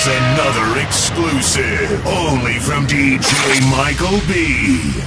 It's another exclusive, only from DJ Michael B.